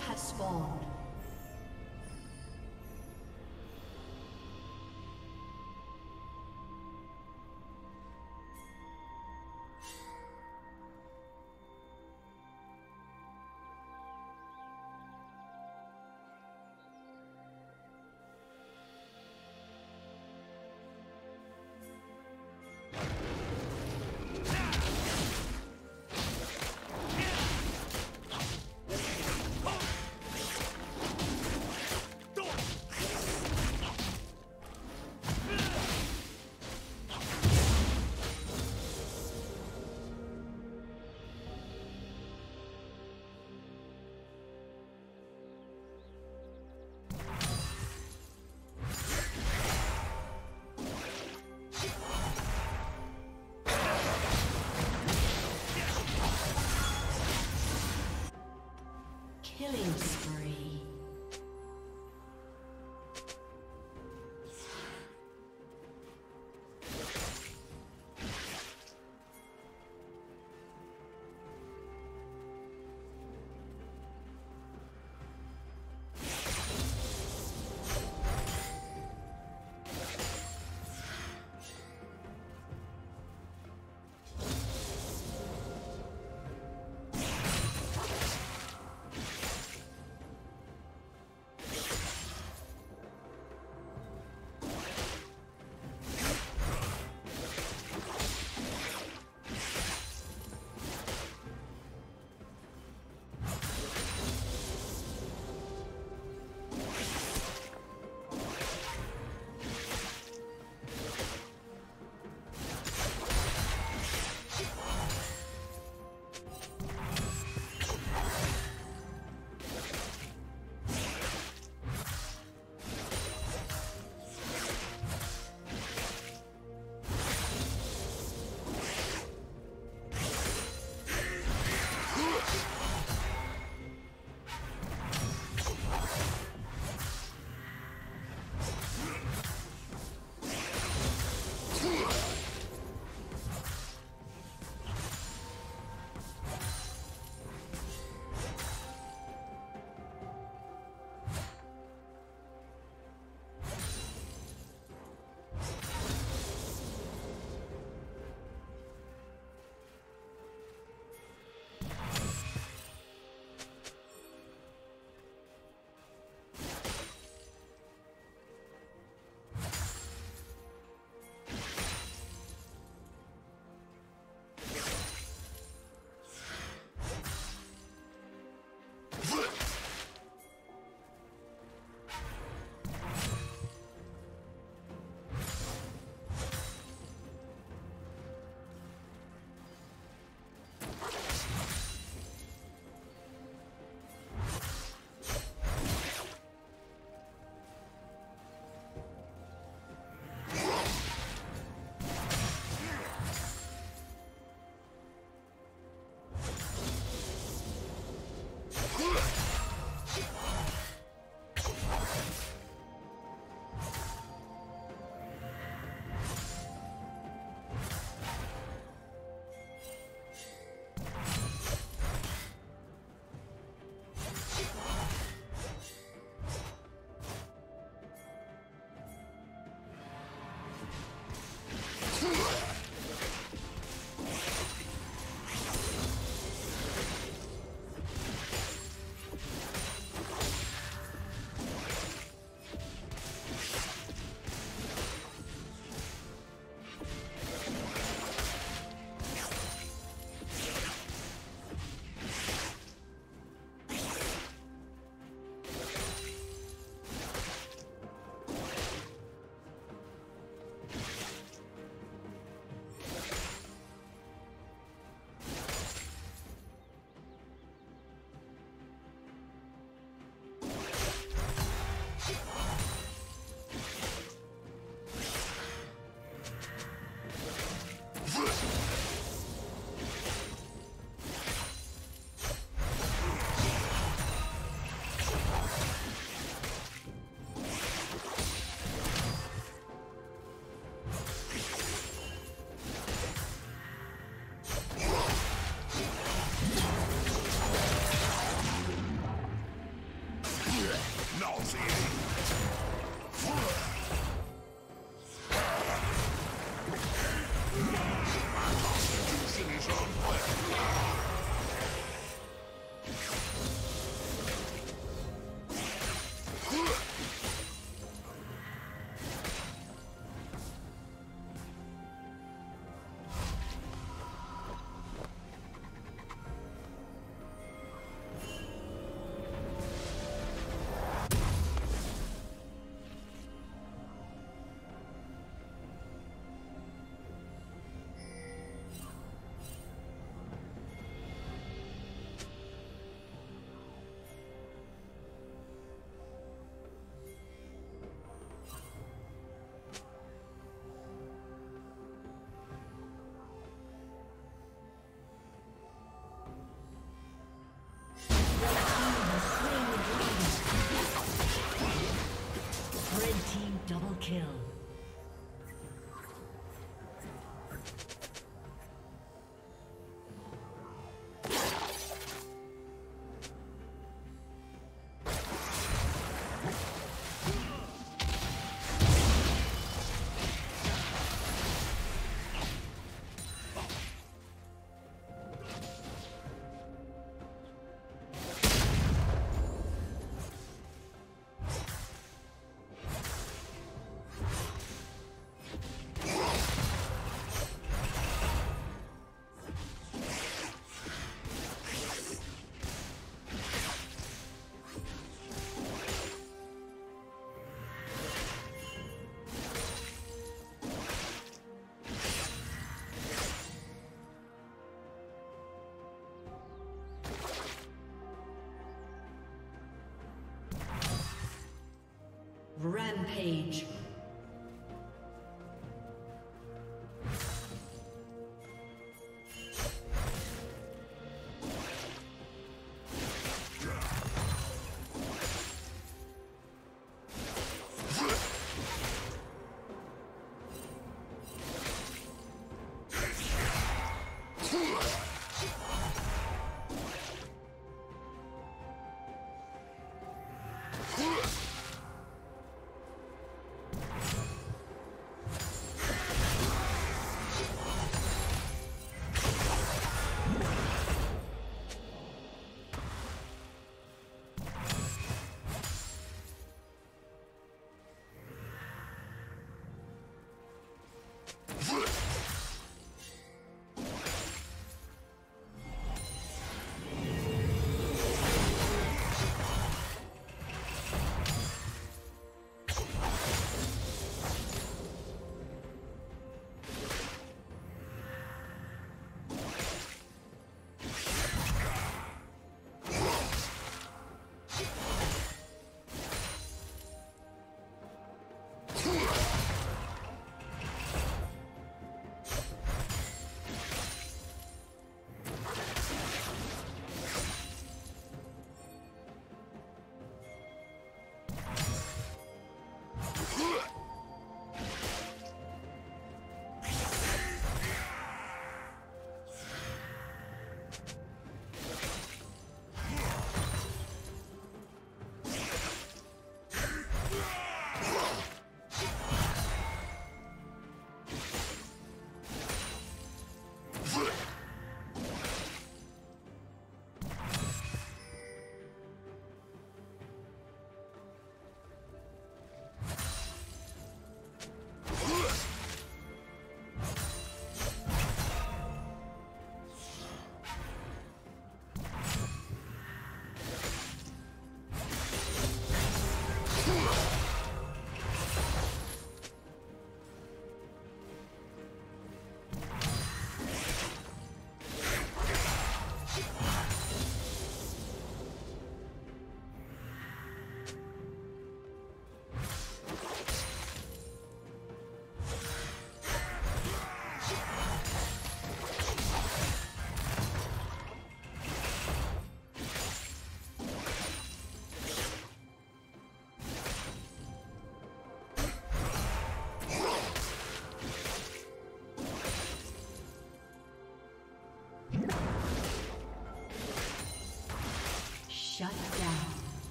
Has fallen. spawned. Rampage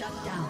Shut down.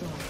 Has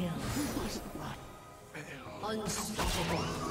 destroyed. Unstoppable.